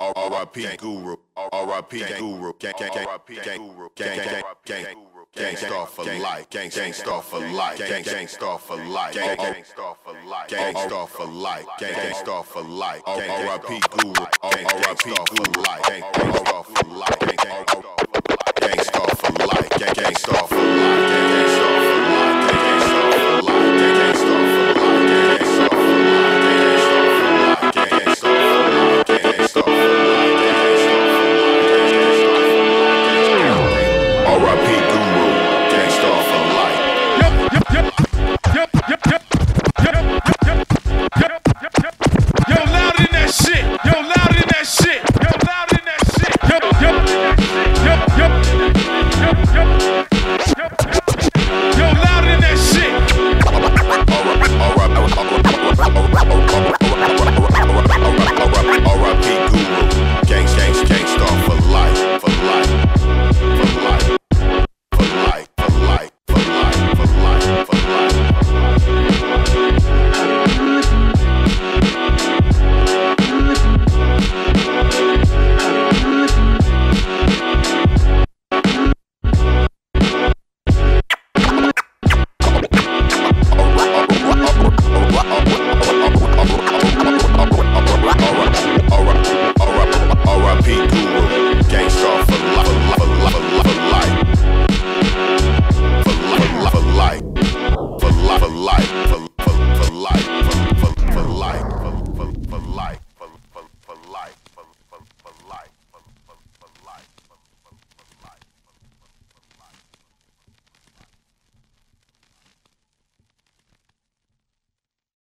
R.I.P. Guru, R.I.P. Guru, gang gang gang Guru, gang gang gang Gang Starr for life, gang Gang Starr for life, gang Gang Starr for life, gang Gang Starr for life, Gang Starr for life, gang Gang Starr for life, R.I.P. Guru, R.I.P. for life, gang Gang Starr for life, Yep.